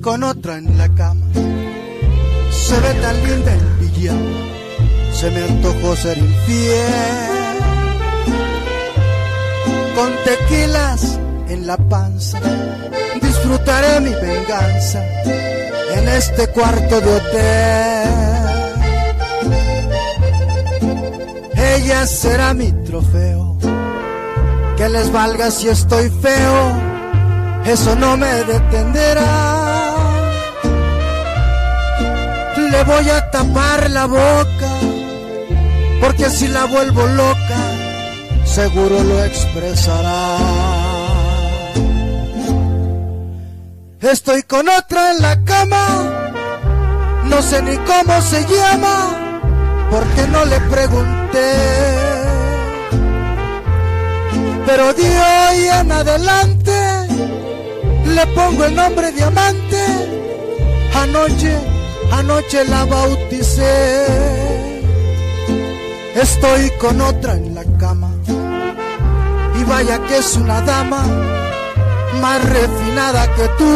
con otra en la cama. Se ve tan linda en pijama, se me antojó ser infiel. Con tequilas en la panza, disfrutaré mi venganza en este cuarto de hotel. Ella será mi trofeo, que les valga si estoy feo, eso no me detendrá. Le voy a tapar la boca, porque si la vuelvo loca, seguro lo expresará. Estoy con otra en la cama, no sé ni cómo se llama, porque no le pregunté. Pero de hoy en adelante le pongo el nombre diamante. Anoche, anoche la bauticé. Estoy con otra en la cama y vaya que es una dama más refinada que tú.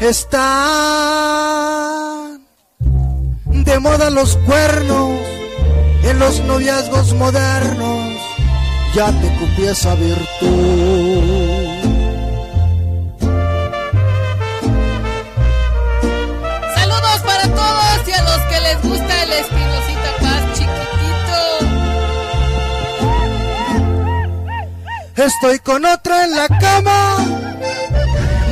Están de moda los cuernos en los noviazgos modernos, ya te cumplí esa virtud. Saludos para todos y a los que les gusta el Espinosita Paz chiquitito. Estoy con otra en la cama,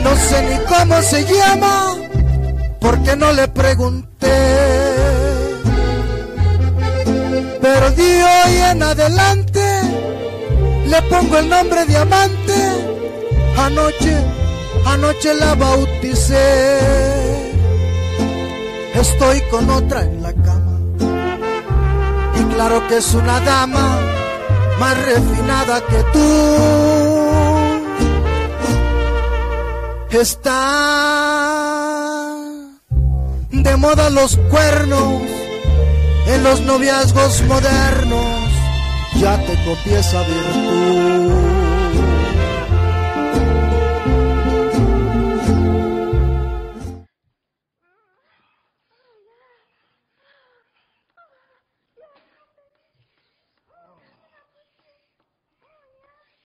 no sé ni cómo se llama, porque no le pregunté. Pero de hoy en adelante pongo el nombre diamante. Anoche, anoche la bauticé. Estoy con otra en la cama. Y claro que es una dama más refinada que tú. Está de moda los cuernos en los noviazgos modernos. Ya te copié esa virtud.